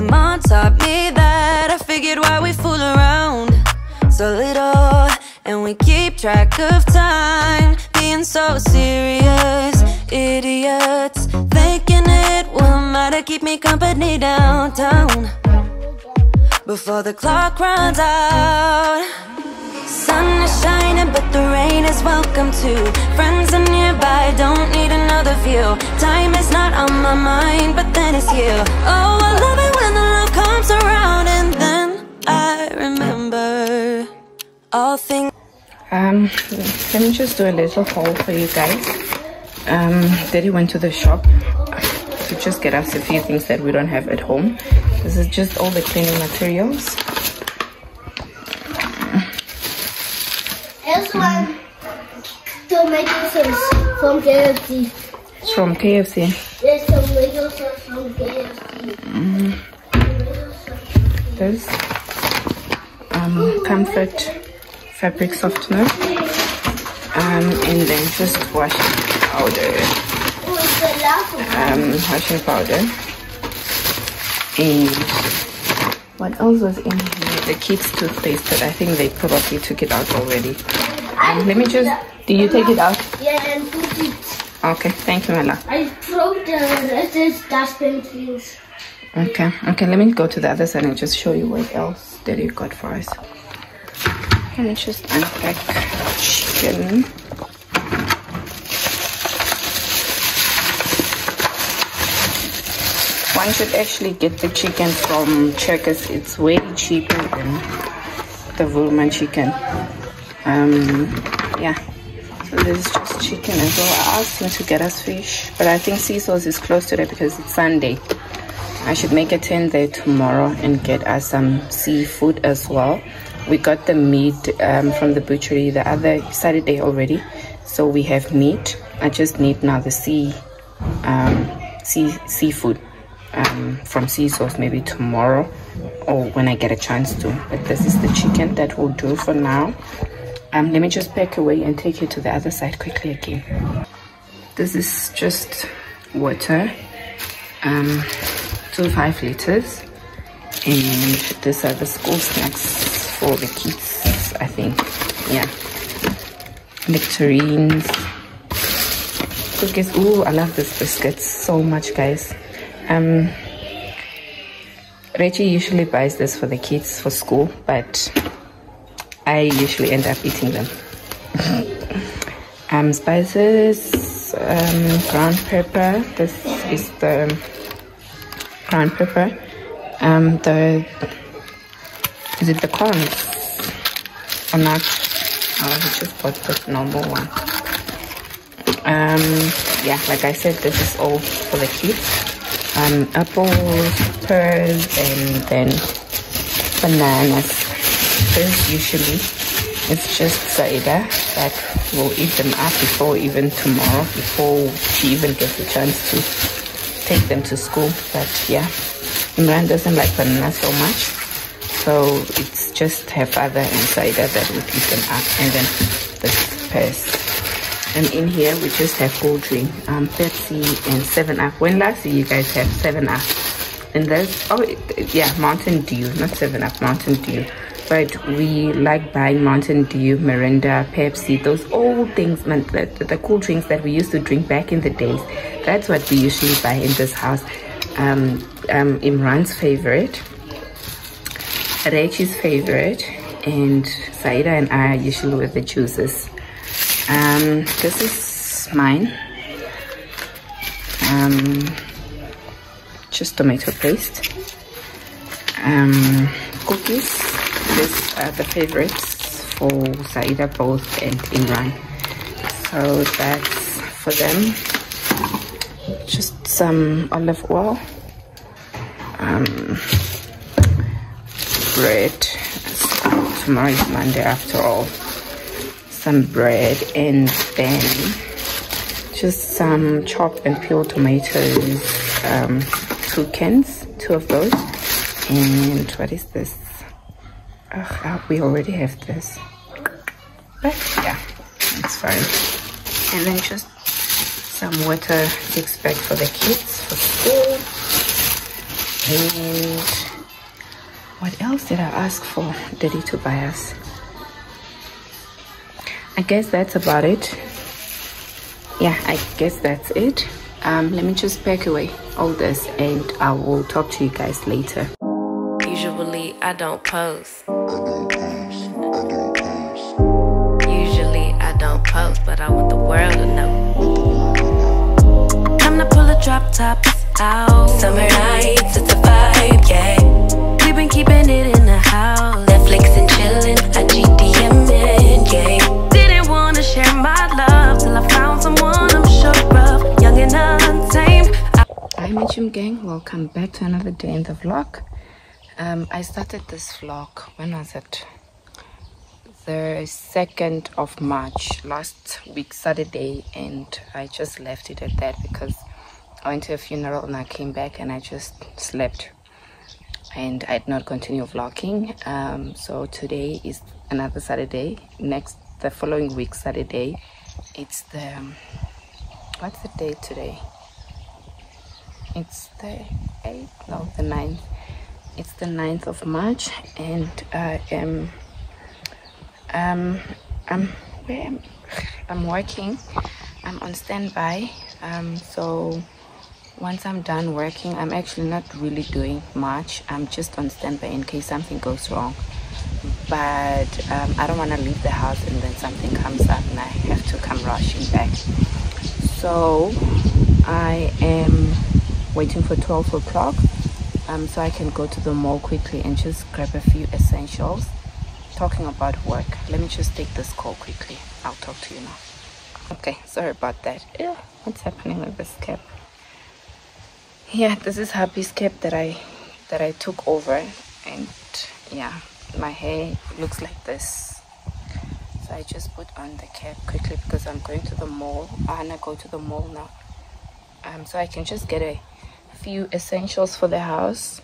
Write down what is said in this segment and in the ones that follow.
my mom taught me that. I figured why we fool around so little, and we keep track of time, being so serious. Idiots thinking it will matter, keep me company downtown before the clock runs out. Sun is shining, but the rain is welcome too. Friends are nearby, don't need another view. Time is not on my mind, but then it's you. Oh, Um, let me just do a little haul for you guys. Um, Daddy went to the shop to just get us a few things that we don't have at home. This is just all the cleaning materials. Here's one tomato sauce from KFC. It's from KFC. Tomato sauce from KFC. There's um, comfort fabric softener. Um, and then just washing powder. What's the last one? Um, washing powder. And what else was in here? The kids' toothpaste, but I think they probably took it out already. Um, let me just. Do you take it out? Yeah, and put it. Okay, thank you, Mela. I throw the rest dustbin, please. Okay, okay, let me go to the other side and just show you what else that you got for us. Me just unpack chicken. One should actually get the chicken from Checkers. It's way cheaper than the Woolman chicken. Um, yeah. So this is just chicken as well. I asked him to get us fish, but I think Cecil's is closed today because it's Sunday. I should make a turn there tomorrow and get us some seafood as well. We got the meat um, from the butchery the other Saturday already, so we have meat. I just need now the sea, um, sea seafood um, from sea sauce maybe tomorrow or when I get a chance to. But this is the chicken that will do for now. Um, let me just pack away and take you to the other side quickly again. This is just water. Um, two five liters and these are the school snacks for the kids i think. Yeah. Nectarines. Cookies Ooh, i love this biscuit so much guys. Um Reggie usually buys this for the kids for school but i usually end up eating them. Um spices um brown pepper. This is the ground pepper. Um, the is it the corns or not? Oh, just bought the normal one. Um, yeah, like I said, this is all for the kids. Um, apples, pears, and then bananas. This usually it's just Saida that will eat them up before even tomorrow, before she even gets a chance to take them to school. But yeah, Imran doesn't like bananas so much. So it's just her father and Saida that would eat them up and then the purse and in here we just have cold drink um pepsi and seven up. When last you guys have seven up? And there's oh yeah mountain dew not seven up mountain dew. But we like buying mountain dew mirinda pepsi those old things man the, the, cool drinks that we used to drink back in the days. That's what we usually buy in this house. Um um imran's favorite Reggie's favorite and Saida and I usually with the juices. Um this is mine. Um just tomato paste. Um cookies. These are the favorites for Saida both and Imran. So that's for them. Just some olive oil. Um, bread tomorrow is Monday after all some bread and then just some chopped and peeled tomatoes um, two cans, two of those. And what is this? Oh, we already have this. But yeah, it's fine. And then just some water to expect for the kids for school. And what else did I ask for Daddy to buy us? I guess that's about it. Yeah, I guess that's it um, let me just pack away all this and I will talk to you guys later. Usually I don't post. Usually I don't post, but I want the world to know. Time to pull a drop top out. Summer nights, it's a vibe, yeah. Been keeping it in the house. Netflix and chilling, I GDM in, yeah. Didn't wanna share my love till I found someone I'm sure of. Young and untamed. Hi Mitchum gang, welcome back to another day in the vlog. Um, I started this vlog, when was it? The 2nd of March, last week Saturday, and I just left it at that because I went to a funeral and I came back and I just slept and I did not continue vlogging. Um, so today is another Saturday. Next, the following week Saturday, it's the what's the date today? It's the 8th, no, the 9th. It's the 9th of March, and I am um I'm where am, I'm working. I'm on standby. Um, so once I'm done working, I'm actually not really doing much. I'm just on standby in case something goes wrong. But um, I don't want to leave the house and then something comes up and I have to come rushing back. So I am waiting for 12 o'clock um, so I can go to the mall quickly and just grab a few essentials. Talking about work, let me just take this call quickly. I'll talk to you now. Okay, sorry about that. What's happening with this cap? Yeah this is happy's cap that i that i took over and yeah my hair looks like this. So i just put on the cap quickly because i'm going to the mall. I wanna go to the mall now. Um so i can just get a few essentials for the house.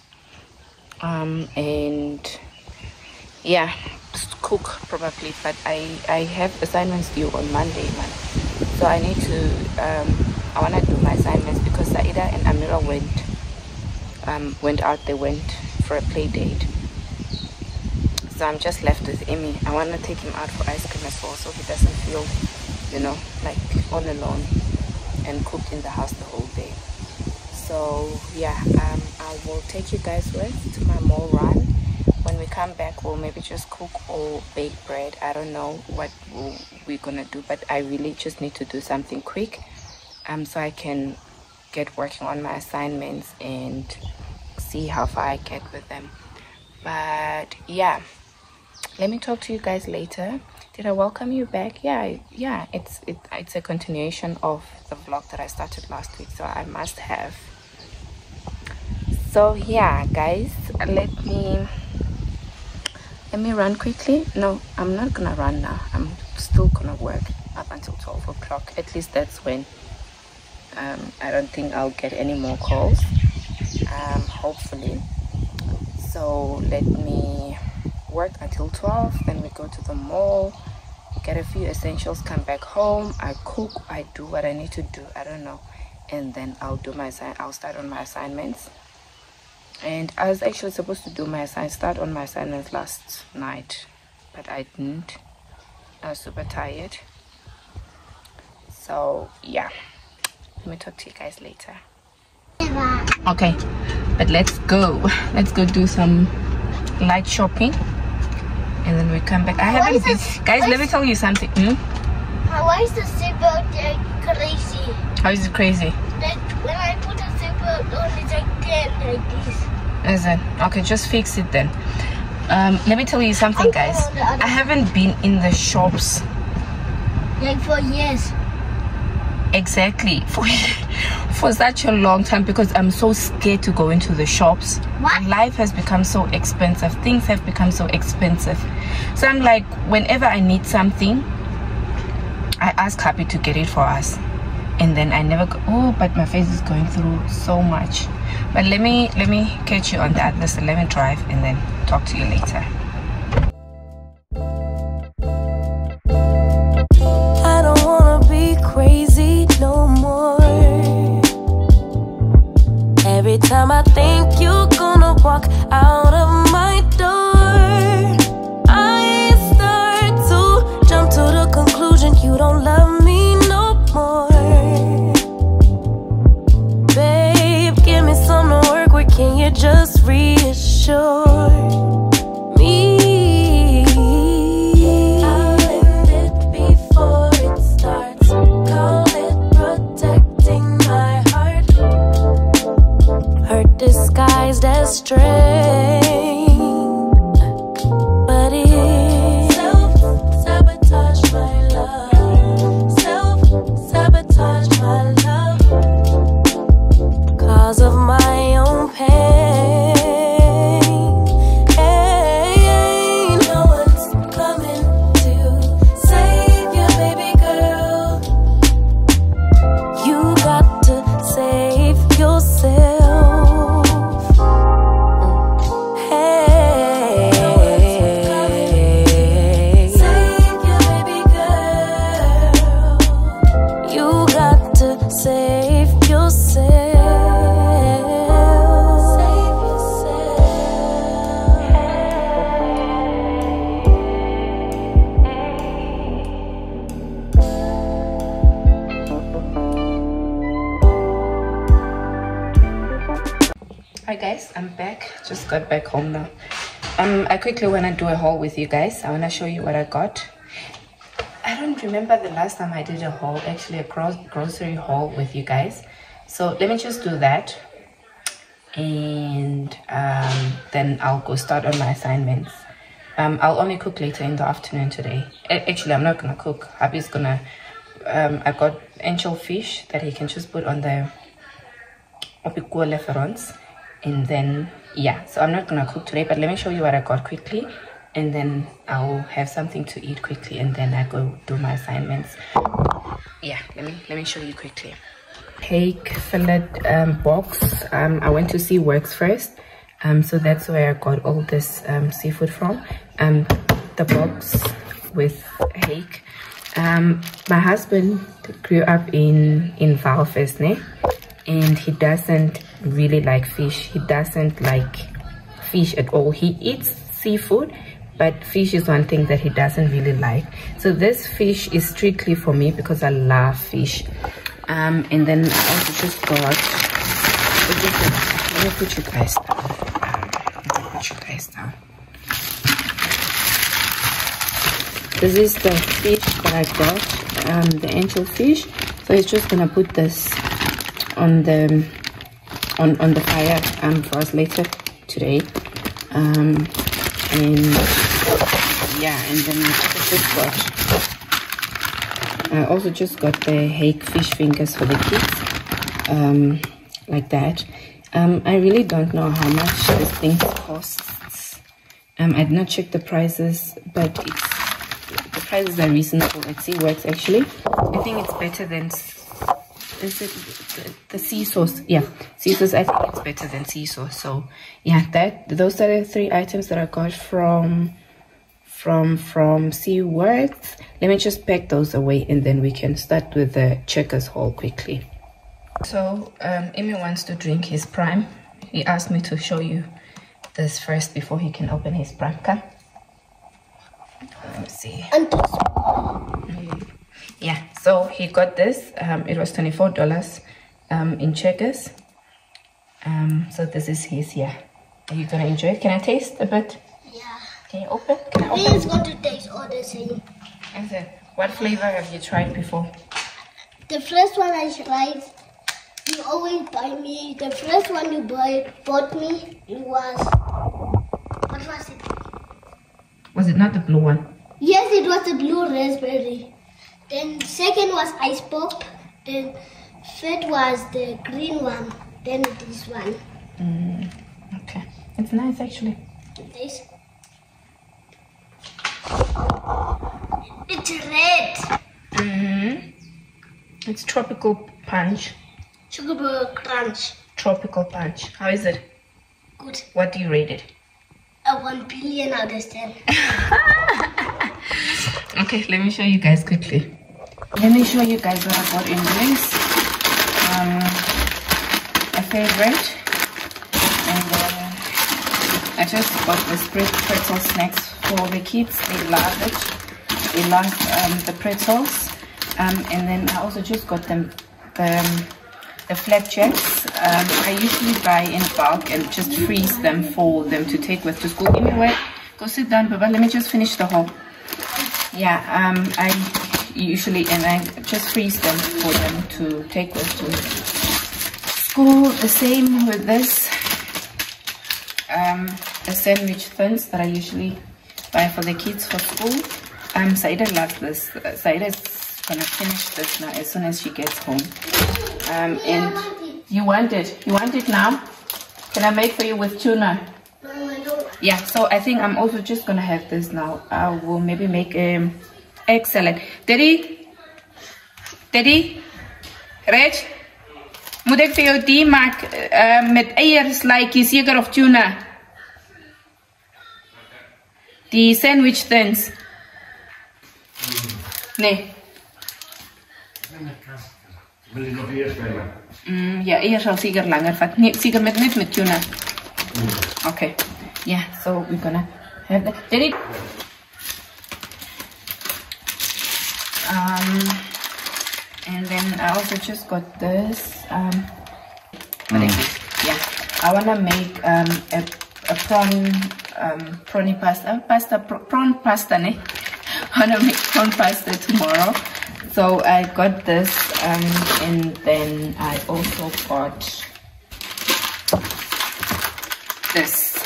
Um and yeah cook probably but i i have assignments due on monday man. So i need to um I want to do my assignments and Amira went um, went out. They went for a play date. So I'm just left with Emmy. I want to take him out for ice cream as well so he doesn't feel, you know, like all alone and cooked in the house the whole day. So yeah, um, I will take you guys with to my mall run. When we come back, we'll maybe just cook or bake bread. I don't know what we're gonna do, but I really just need to do something quick um, so I can get working on my assignments and see how far I get with them. But yeah, let me talk to you guys later. Did I welcome you back? Yeah, yeah. It's it, it's a continuation of the vlog that I started last week, so I must have. So yeah, guys, let me let me run quickly. No, I'm not gonna run now. I'm still gonna work up until 12 o'clock. At least that's when um, I don't think I'll get any more calls. Um, hopefully. So let me work until 12 then we go to the mall get a few essentials come back home. I cook i do what i need to do i don't know. And then i'll do my i'll start on my assignments. And i was actually supposed to do my assign start on my assignments last night but i didn't. I was super tired. So yeah let me talk to you guys later. Okay but let's go. Let's go do some light shopping and then we come back. I haven't been guys let me tell you something. Hmm? Why is the seatbelt like crazy? how is it crazy? Like when I put the seatbelt on, it's like 10 like this. is it? Okay just fix it then. Um let me tell you something guys. i haven't been in the shops. Like for years. Exactly. For for such a long time because i'm so scared to go into the shops. What? life has become so expensive. Things have become so expensive. So i'm like whenever i need something i ask happy to get it for us. And then i never go oh but my face is going through so much. But let me let me catch you on that this let me drive and then talk to you later quickly want to do a haul with you guys. I want to show you what i got. I don't remember the last time i did a haul actually a gro- grocery haul with you guys. So let me just do that. And um, then i'll go start on my assignments. Um, i'll only cook later in the afternoon today. Actually i'm not gonna cook. Hubby's gonna um, i got angel fish that he can just put on the and then yeah so i'm not gonna cook today but let me show you what i got quickly and then i'll have something to eat quickly and then i go do my assignments. Yeah let me let me show you quickly. Hake fillet um, box. Um i went to see works first um so that's where i got all this um seafood from. Um the box with hake um my husband grew up in in Walvis, ne? and he doesn't really like fish. He doesn't like fish at all. He eats seafood but fish is one thing that he doesn't really like. So this fish is strictly for me because i love fish. Um and then i also just got let me put you guys down um, let me put you guys down. This is the fish that i got um the angel fish. So it's just gonna put this on the on on the fire um for us later today. Um and yeah and then I also just got I also just got the hake fish fingers for the kids um like that. Um I really don't know how much this thing costs. Um I did not check the prices but it's the prices are reasonable. At Works actually. I think it's better than is it the, the sea sauce? Yeah, sea sauce. I think it's better than sea sauce. So yeah, that those are the three items that I got from from from Seaworth. Let me just pack those away and then we can start with the checkers haul quickly. So um, wants to drink his prime. He asked me to show you this first before he can open his prime. Come. Let me see. Yeah, so he got this. Um, it was $24 um, in checkers. Um, so this is his, yeah. Are you gonna enjoy it? Can I taste a bit? Yeah. Can you open? Can I open? It's going to taste all the same. Is it? What flavor have you tried before? The first one I tried, you always buy me. The first one you buy, bought me, it was. What was it? Was it not the blue one? Yes, it was the blue raspberry. Then second was ice pop. Then third was the green one. Then this one. Okay. It's nice actually. This. It's red. Mm-hmm. It's tropical punch. Sugar crunch. Tropical punch. How is it? Good. What do you rate it? A one billion out of ten. Okay, let me show you guys quickly. Let me show you guys what I got in this. Um, a favorite. And uh, I just got the pretzel snacks for the kids. They love it. They love um, the pretzels. Um, and then I also just got them the, um, the flapjacks. Um, I usually buy in bulk and just freeze them for them to take with to school. Anyway, go sit down, Baba. Let me just finish the whole yeah um i usually and i just freeze them for them to take with to school the same with this um the sandwich thins that i usually buy for the kids for school. Um saida loves this. Saida's gonna finish this now as soon as she gets home. Um and you want it. You want it now? Can i make for you with tuna? No, I don't. yeah so i think i'm also just gonna have this now. I will maybe make a salad daddy daddy Reg moet ek vir jou die maak uh, met eierslaaitjies seker of tuna die sandwich thins nee Wil je nog eerst nemen? Mm, ja, eers sal seker langer vat. Nee, seker met net met tuna. Okay. Yeah, so we're gonna have that. Um, and then I also just got this. Um, is it? Yeah, I wanna make um a, a prawn um prawny pasta pasta pr prawn pasta ne. I wanna make prawn pasta tomorrow. So I got this um and then I also got this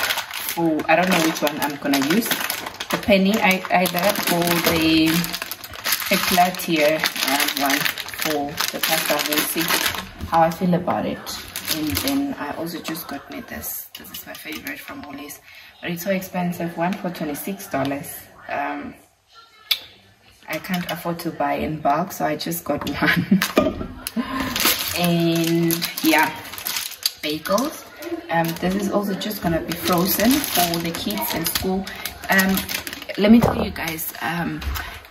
oh I don't know which one I'm gonna use depending I either for the eclair um, one for the pasta. We'll see how I feel about it. And then I also just got me this. This is my favorite from Woolies. But it's so expensive one for $26 um I can't afford to buy in bulk so I just got one. And yeah bagels. Um, this is also just gonna be frozen for the kids in school. Um, let me tell you guys um,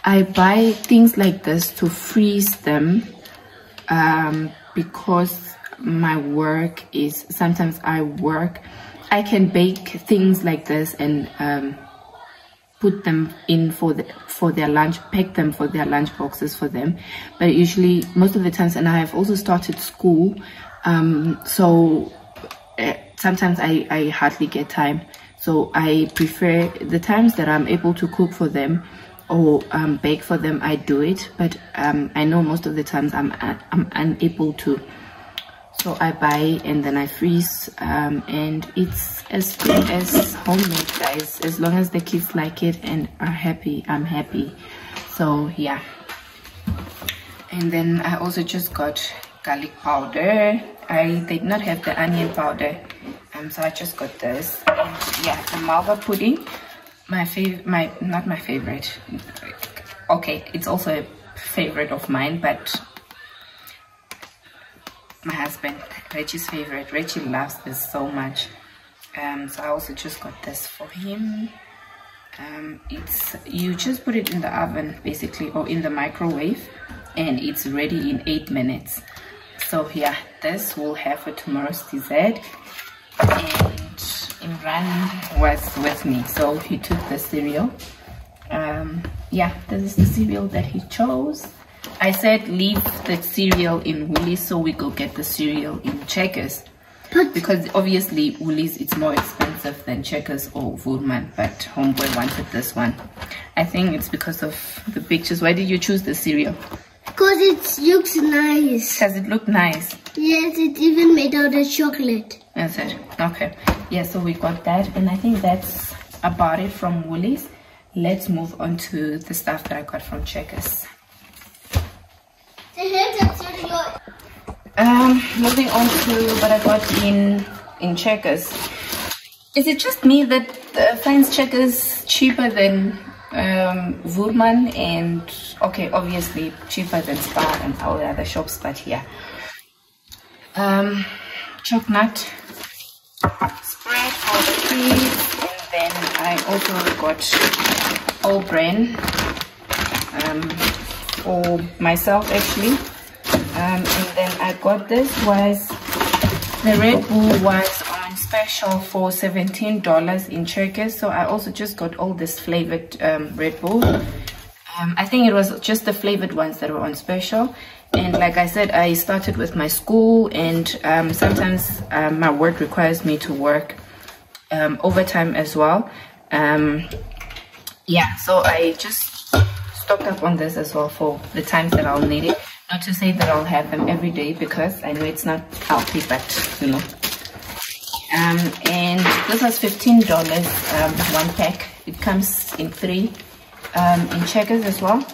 I buy things like this to freeze them um, because my work is sometimes I work I can bake things like this and um, put them in for the for their lunch pack them for their lunch boxes for them. But usually most of the times and i have also started school um so uh, sometimes i i hardly get time. So i prefer the times that i'm able to cook for them or um, bake for them i do it. But um i know most of the times i'm i'm unable to. So I buy and then I freeze um, and it's as good as homemade guys. As long as the kids like it and are happy I'm happy. So yeah. And then I also just got garlic powder. I did not have the onion powder. Um, so I just got this. And yeah the malva pudding my favorite my not my favorite. Okay it's also a favorite of mine but my husband Reggie's favorite. Reggie loves this so much. Um, so I also just got this for him. Um, it's you just put it in the oven basically or in the microwave and it's ready in eight minutes. So yeah this will have for tomorrow's dessert. And Imran was with me. So he took the cereal. Um, yeah this is the cereal that he chose. I said leave the cereal in Woolies so we go get the cereal in Checkers. Because obviously Woolies it's more expensive than Checkers or Woolman but homeboy wanted this one. I think it's because of the pictures. Why did you choose the cereal? Because it looks nice. does it look nice? Yes, it's even made out of chocolate. That's it. Okay. Yeah, so we got that. And I think that's about it from Woolies. Let's move on to the stuff that I got from Checkers. Um, moving on to what I got in in Checkers. Is it just me that uh, finds Checkers cheaper than um, Woolman and okay, obviously cheaper than Spar and all the other shops, but yeah. Um, chocolate spread for the kids, and then I also got All-Bran um, for myself actually. Um, and then I got this was the Red Bull was on special for $17 in Checkers. So I also just got all this flavored um, Red Bull. Um, I think it was just the flavored ones that were on special. And like I said, I started with my school and um, sometimes um, my work requires me to work um, overtime as well. Um, yeah, so I just stocked up on this as well for the times that I'll need it. Not to say that I'll have them every day because I know it's not healthy, but you know. Um, and this was fifteen dollars um, one pack. It comes in three in checkers as well.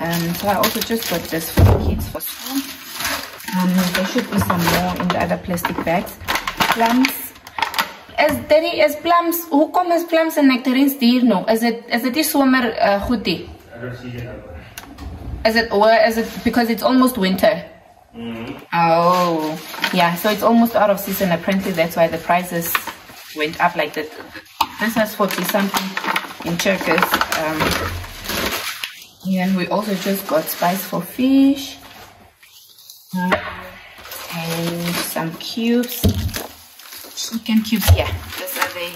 Um, so I also just got this for the kids for school. Um, there should be some more in the other plastic bags. Plums. Is daddy is plums? Hoekom is plums en nectarines duur nou? Is it is it nie somer uh, goed die? Is it or is it because it's almost winter? Oh, yeah. So it's almost out of season. Apparently, that's why the prices went up like that. This was forty something in Checkers. Um, and we also just got spice for fish and some cubes, chicken cubes. Yeah, these are the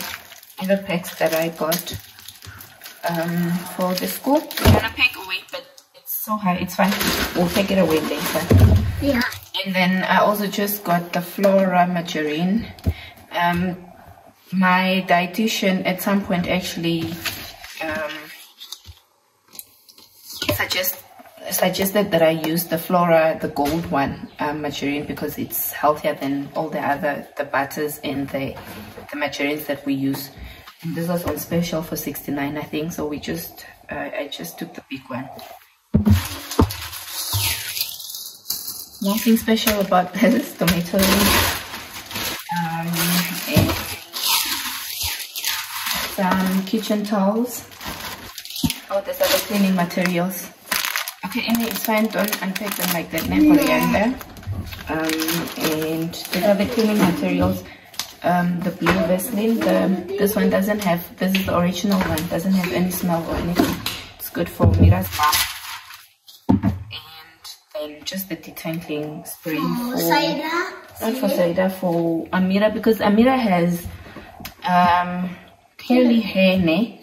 other packs that I got um, for the school. We're gonna pack away, but it's so high. It's fine. We'll take it away later. Yeah. And then I also just got the Flora margarine. Um, my dietitian at some point actually um, suggested that I use the Flora, the gold one, um, margarine because it's healthier than all the other, the butters and the, the margarines that we use. And this was on special for 69 I think, so we just, uh, I just took the big one. Nothing special about this tomato um, and some kitchen towels. Oh, there's other cleaning materials. Okay, and it's fine. Don't unpack them like that. No coriander. Um, and these are the cleaning materials. Um, the blue Vaseline. The this one doesn't have. This is the original one. Doesn't have any smell or anything. It's good for Mira's bath and then just the detangling spray Oh, for cider. not for Saida for Amira because Amira has um curly hair ne?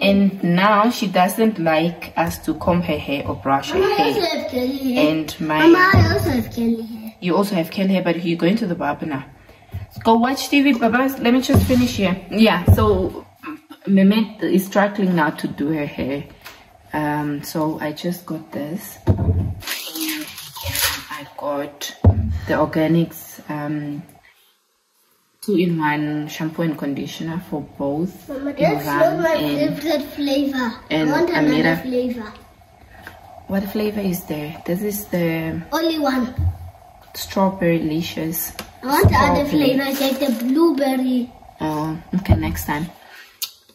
And now she doesn't like us to comb her hair or brush her Mama, I also hair have curly hair. and my Mama, I also have curly hair. you also have curly hair but you're going to the barber now. Go watch TV Baba. Let me just finish here. Yeah so Mehmet is struggling now to do her hair. Um so I just got this. And I got the organics um, two-in-one shampoo and conditioner for both Mama, that's not my and favorite flavor. and I want another Amira. flavor. what flavor is there? This is the Only one. strawberry licious. I want the other flavors like the blueberry. Oh, okay, next time.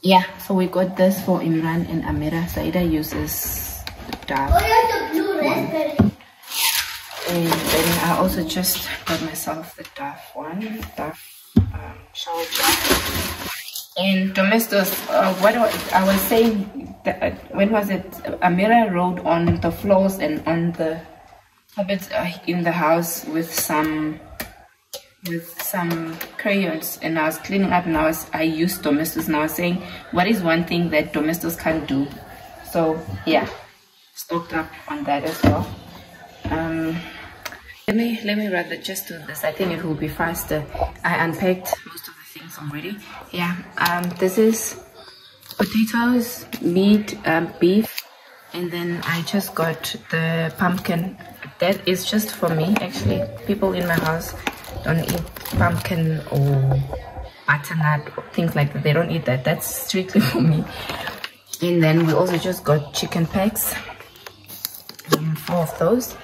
Yeah, so we got this for Imran and Amira. Saida uses dark. Oh, yeah, the blue raspberry. And then I also just got myself the Dove one, Dove um. And Domestos, uh, what I was saying, that, uh, when was it? Amira wrote on the floors and on the carpets uh, in the house with some with some crayons and I was cleaning up and I was I used Domestos and I was saying what is one thing that Domestos can't do so yeah stocked up on that as well um, let me let me rather just do this. I think it will be faster. I unpacked most of the things already. Yeah um, this is potatoes meat um, beef and then I just got the pumpkin. That is just for me actually. People in my house don't eat pumpkin or butternut or things like that. They don't eat that. That's strictly for me. And then we also just got chicken packs um, four of those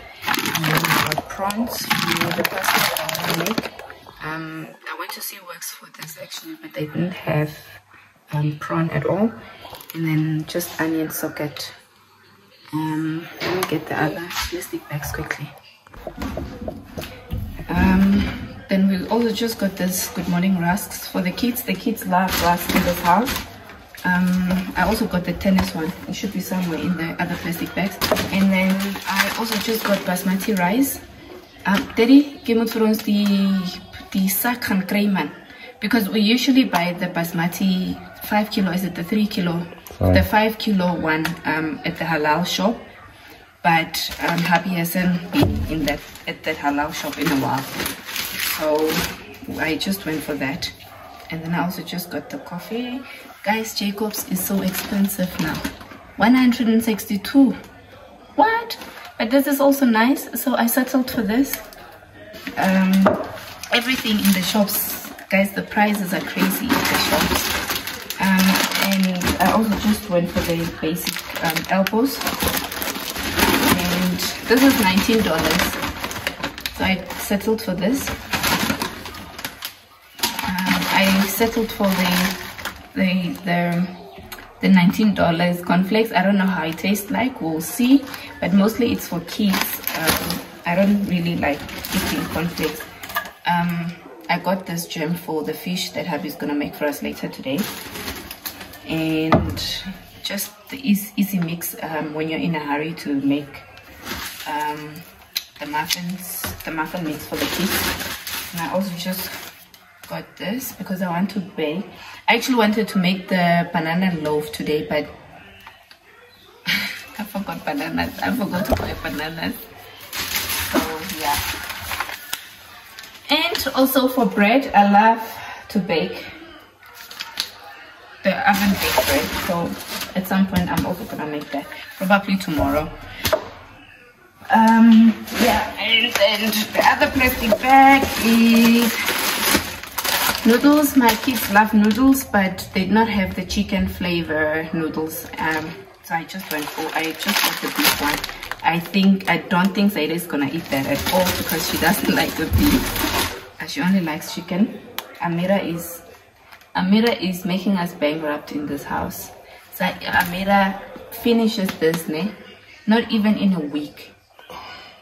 got prawns the pasta that I want to make. Um, I went to see works for this actually but they didn't have um, prawn at all. And then just onion socket. Um, let me get the other plastic bags quickly. Um, then we also just got this good morning rusks. For the kids the kids love rusks in this house um, I also got the tennis one. It should be somewhere in the other plastic bags. And then I also just got basmati rice. Um, Daddy came out for us the the second gray man because we usually buy the basmati five kilo is it the three kilo? Five. the five kilo one um, at the halal shop. But um, Happy hasn't been in that at that halal shop in a while. So I just went for that. And then I also just got the coffee guys Jacobs is so expensive now. 162 what? But this is also nice. So I settled for this. Um, everything in the shops. Guys the prices are crazy in the shops. Um, and I also just went for the basic um, elbows. And this is $19 so I settled for this. Um, I settled for the the the the $19 cornflakes. I don't know how it tastes like. We'll see. But mostly it's for kids. Um, I don't really like eating cornflakes. Um, I got this gem for the fish that hubby's gonna make for us later today. And just the easy, easy mix um, when you're in a hurry to make um, the muffins the muffin mix for the kids. And I also just got this because I want to bake. I actually wanted to make the banana loaf today but I forgot bananas. I forgot to buy bananas. So yeah. And also for bread I love to bake the oven baked bread. So at some point i'm also gonna make that. Probably tomorrow. Um yeah and and the other plastic bag is noodles my kids love noodles but they do not have the chicken flavor noodles um so i just went for i just got the beef one i think i don't think Saida is gonna eat that at all because she doesn't like the beef she only likes chicken amira is Amira is making us bankrupt in this house. So Amira finishes this, ne? not even in a week.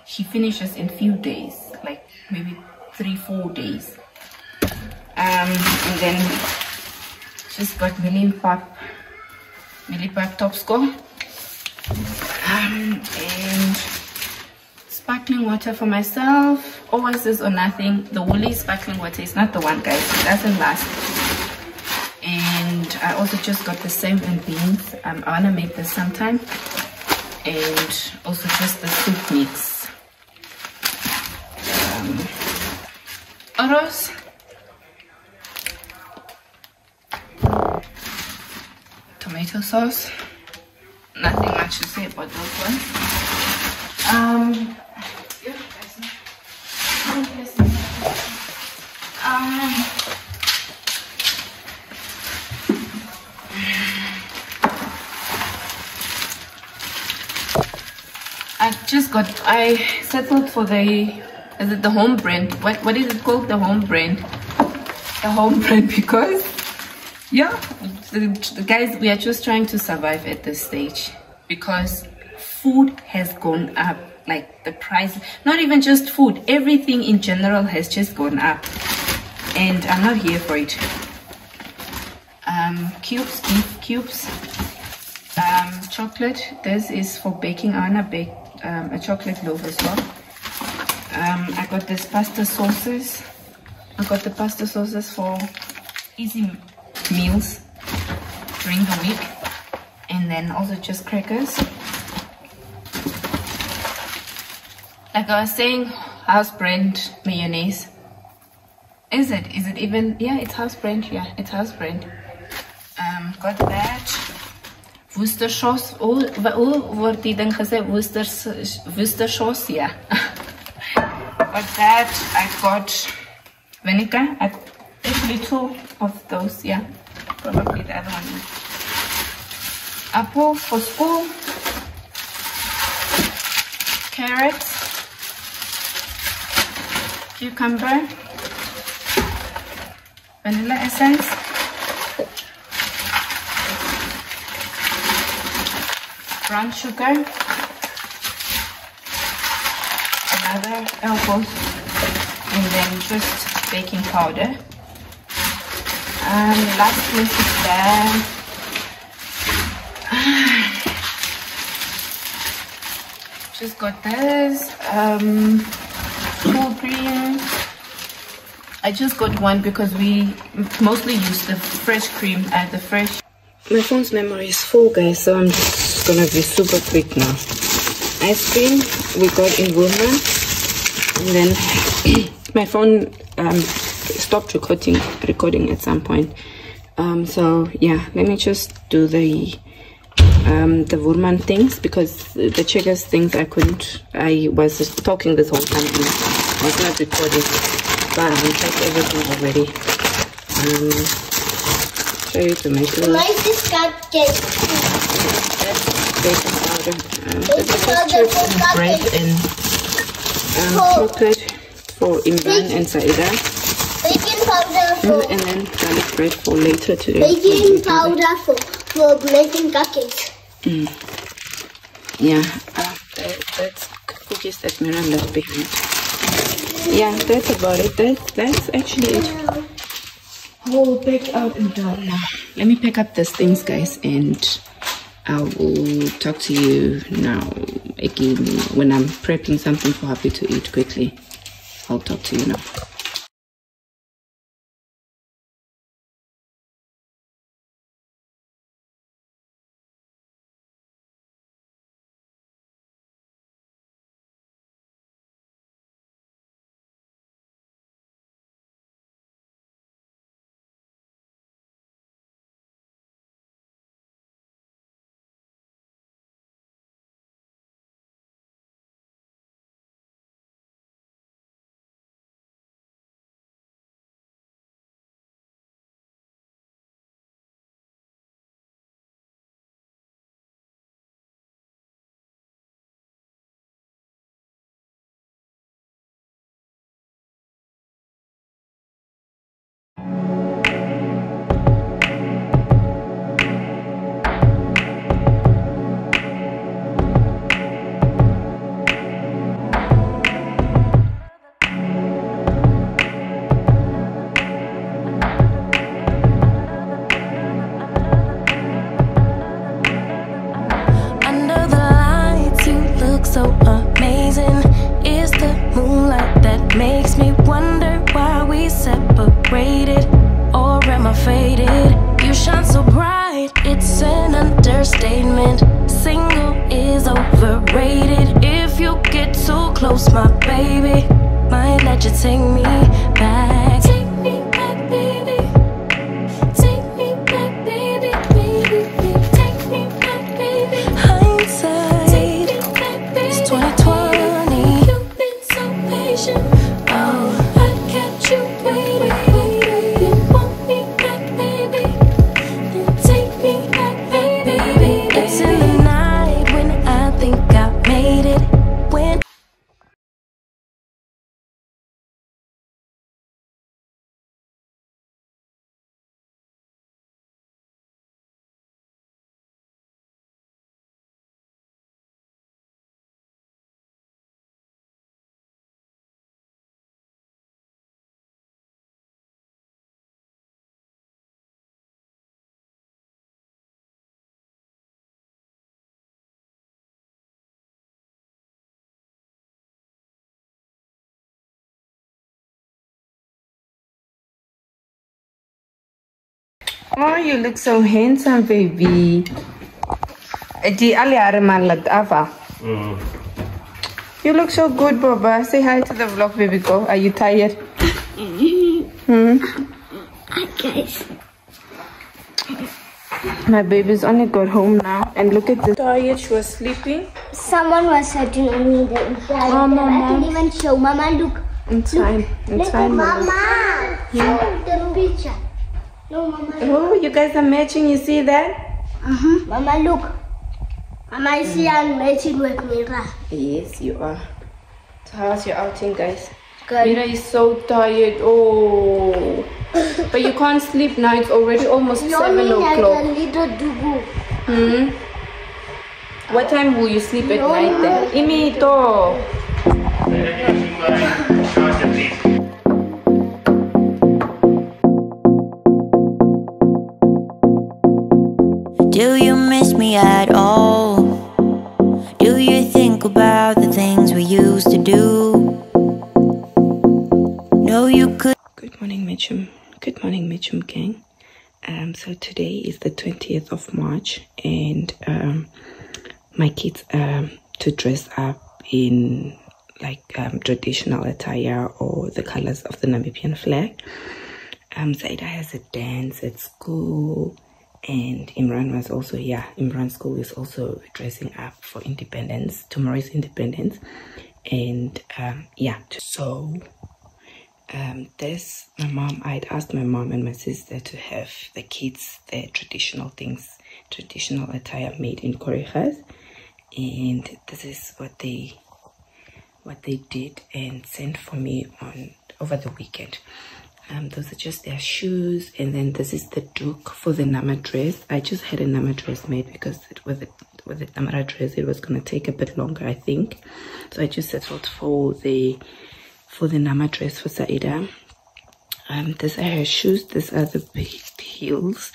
She finishes in few days, like maybe three, four days. Um, and then she's got Millie Pop top score. Um, and sparkling water for myself. Always this or nothing. The Woolly sparkling water is not the one, guys. It doesn't last and I also just got the same beans um, I want to make this sometime and also just the soup mix um, tomato sauce. Nothing much to say about those ones um, um I just got I settled for the is it the home brand? What what is it called? The home brand? The home brand because yeah the, guys we are just trying to survive at this stage because food has gone up. Like the price not even just food everything in general has just gone up. And i'm not here for it. Um cubes beef cubes um chocolate. This is for baking. I want to bake um, a chocolate loaf as well. Um i got this pasta sauces. I got the pasta sauces for easy meals during the week. And then also just crackers. Like i was saying house brand mayonnaise. Is it? Is it even? Yeah it's house brand. Yeah it's house brand. Um got that. Worcester sauce. Oh oh word die gesê Worcester Worcester sauce yeah got that. I got vinegar. I, actually two of those yeah apple for school. Carrots. Cucumber. Vanilla essence. Brown sugar. Another elbows and then just baking powder and place is there just got this um cool cream. I just got one because we mostly use the fresh cream and the fresh my phone's memory is full guys so i'm just gonna be super quick now. Ice cream we got in Wilma and then my phone um stopped recording recording at some point. Um so yeah let me just do the um the Woermann things because the Checkers things I couldn't I was just talking this whole time and I was not recording but I checked everything already. Um show you the measure Mine just got cake. baking powder. Um, Baking powder chips and bread and um, chocolate for Imran and Saida powder for and then garlic bread for later today. Baking powder for for making cupcakes. yeah uh, that, that's cookies that Miran left behind. Yeah that's about it. That, that's actually it. Whole pack out and done now. Let me pack up these things guys and I will talk to you now again when I'm prepping something for happy to eat quickly. I'll talk to you now Oh, you look so handsome, baby. Di ali araman ava. You look so good, Baba. Say hi to the vlog, baby. Go. Are you tired? Hmm. Guys, My baby's only got home now, and look at this. Tired. She was sleeping. someone was sitting on me the Oh, time. I Mama. can even show Mama. Look, It's fine. It's look, fine, Mama. Mama. Show the picture. No, Mama. Oh, you guys are matching. You see that? Uh-huh. Mama, look. Mama, I see I'm matching with Mira. Yes, you are. So how's your outing, guys? Good. Mira is so tired. Oh, but you can't sleep now. It's already almost You seven only have a o'clock. little dugu. Hmm. What time will you sleep at No, night then? no. Imito. Miss me at all? Do you think about the things we used to do? No, you could. Good morning, Mitchum. Good morning, Mitchum gang. Um, so today is the 20th of March, and um, my kids um to dress up in like um, traditional attire or the colors of the Namibian flag. Um, Saida has a dance at school, and Imran was also yeah. Imran school is also dressing up for independence. Tomorrow is independence, and um, yeah. So um, this my mom i'd asked my mom and my sister to have the kids their traditional things traditional attire made in Koreas, and this is what they what they did and sent for me on over the weekend um, those are just their shoes and then this is the duke for the nama dress i just had a nama dress made because it was a with the namara dress it was going to take a bit longer i think so i just settled for the for the nama dress for Saida. Um, these are her shoes. These are the heels,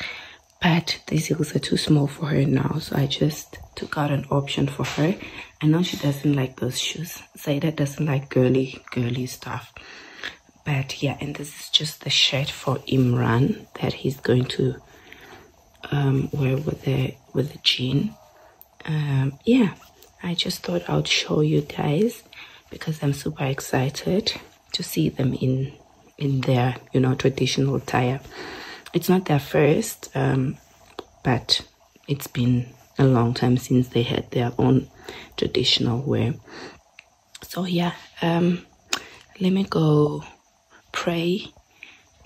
but these heels are too small for her now. So I just took out an option for her. I know she doesn't like those shoes. Saida doesn't like girly, girly stuff. But yeah, and this is just the shirt for Imran that he's going to um, wear with the with the jean. Um, yeah, I just thought I would show you guys because I'm super excited to see them in in their you know traditional attire. It's not their first, um, but it's been a long time since they had their own traditional wear. So yeah, um, let me go pray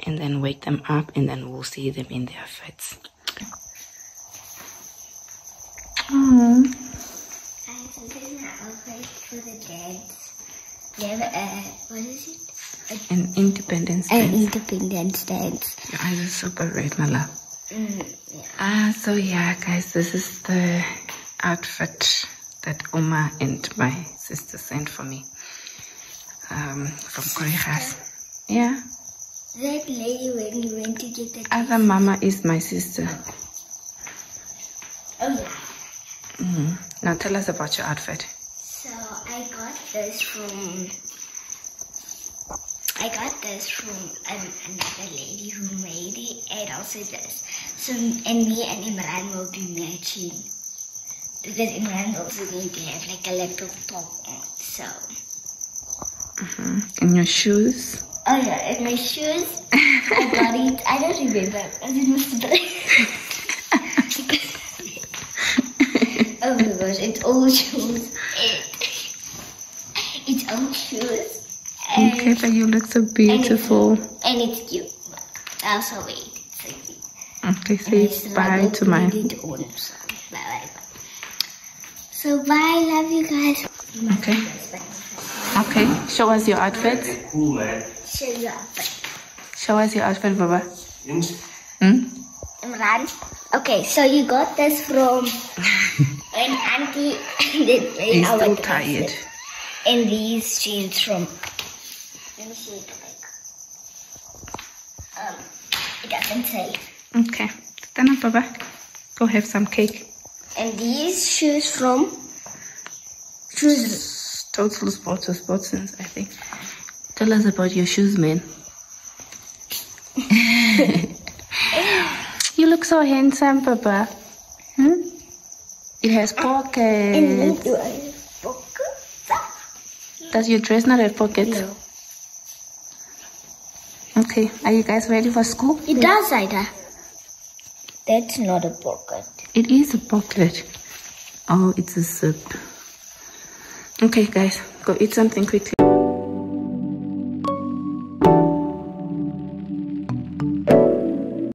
and then wake them up, and then we'll see them in their fits. Guys, this is my outfit for the dance. We have a, what is it? An independence An dance. independence dance. Your eyes are super red, my love. Mm, yeah. Ah, so yeah, guys, this is the outfit that Oma and my sister sent for me um, from Koreas. Yeah, That lady when you went to get the other mama is my sister. Oh yeah. Mhm. Now tell us about your outfit. So I got this from I got this from an, another lady who made it and also this. So and me and Imran will be matching because Imran's also going to have like a little top on. So And your shoes. Oh yeah, and my shoes I got it. I don't remember. I didn't must Oh my gosh, it's old shoes. It's old shoes. And Okay, but you look so beautiful. And it's cute. I also wait. It's so cute. Okay, And I say bye to my. put it on, so bye bye bye. So bye, love you guys. Okay. Okay, show us your outfit. Eh? Cool, man. Show you outfit. Show us your outfit, Baba. Inst- Hmm? Imran. Okay, so you got this from an auntie that He's our still dresses. tired. And these jeans from. Let me see. Um, it doesn't say. Okay, stand up, Baba. Go have some cake. And these shoes from. Shoes. Total sports or sportsons, I think. Tell us about your shoes, man. you look so handsome, Papa? Hmm? It has pockets. Does your dress not have pockets? No. Okay, are you guys ready for school? It does, Ida. That's not a pocket. It is a pocket. Oh, it's a zip. Okay, guys, go eat something quickly.